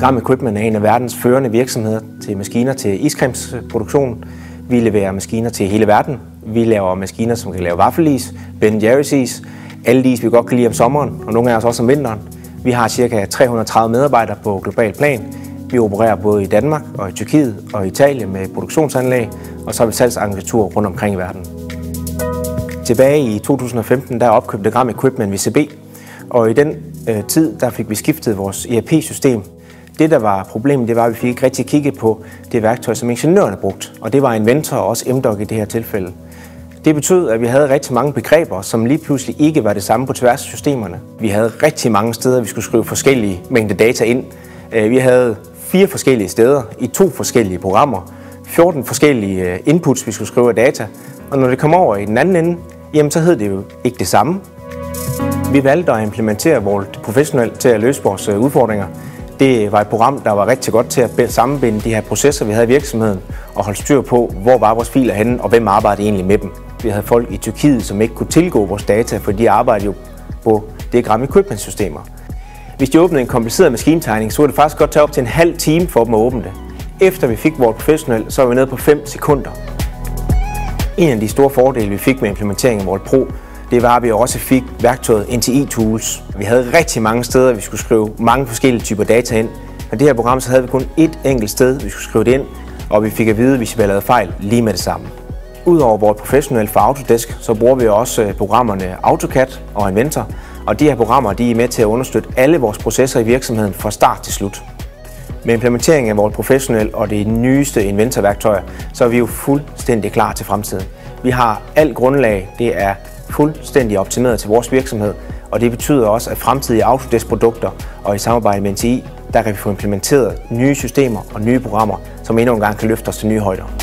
Gram Equipment er en af verdens førende virksomheder til maskiner til iskremsproduktion. Vi leverer maskiner til hele verden. Vi laver maskiner, som kan lave vaffelis, Ben Jerry's is, alle de is, vi godt kan lide om sommeren, og nogle af os også om vinteren. Vi har ca. 330 medarbejdere på global plan. Vi opererer både i Danmark og i Tyrkiet og Italien med produktionsanlæg, og så har vi salgsagentur rundt omkring i verden. Tilbage i 2015 der opkøbte Gram Equipment VCB, og i den øh, tid der fik vi skiftet vores ERP-system. Det, der var problemet, det var, at vi fik ikke rigtig kigget på det værktøj, som ingeniørerne brugte, og det var Inventor og også MDoc i det her tilfælde. Det betød, at vi havde rigtig mange begreber, som lige pludselig ikke var det samme på tværs af systemerne. Vi havde rigtig mange steder, vi skulle skrive forskellige mængder data ind. Øh, vi havde fire forskellige steder i to forskellige programmer, 14 forskellige øh, inputs, vi skulle skrive af data, og når det kom over i den anden ende, jamen så hed det jo ikke det samme. Vi valgte at implementere Vault professionelt til at løse vores øh, udfordringer. Det var et program, der var rigtig godt til at sammenbinde de her processer, vi havde i virksomheden, og holde styr på, hvor var vores filer henne, og hvem arbejdede egentlig med dem. Vi havde folk i Tyrkiet, som ikke kunne tilgå vores data, for de arbejdede jo på diagram equipment systemer. Hvis de åbnede en kompliceret maskintegning, så var det faktisk godt tage op til en halv time for dem at åbne det. Efter vi fik vores professionel, så var vi nede på 5 sekunder. En af de store fordele, vi fik med implementeringen af Vault Pro, det var, at vi også fik værktøjet NTI Tools. Vi havde rigtig mange steder, vi skulle skrive mange forskellige typer data ind. Og det her program, så havde vi kun ét enkelt sted, vi skulle skrive det ind, og vi fik at vide, hvis vi havde lavet fejl lige med det samme. Udover vores professionelle for Autodesk, så bruger vi også øh, programmerne AutoCAD og Inventor, og de her programmer de er med til at understøtte alle vores processer i virksomheden fra start til slut. Med implementeringen af vores professionelle og det nyeste Inventor-værktøj, så er vi jo fuldstændig klar til fremtiden. Vi har alt grundlag, det er fuldstændig optimeret til vores virksomhed, og det betyder også, at fremtidige Autodesk-produkter og i samarbejde med NTI, der kan vi få implementeret nye systemer og nye programmer, som endnu en gang kan løfte os til nye højder.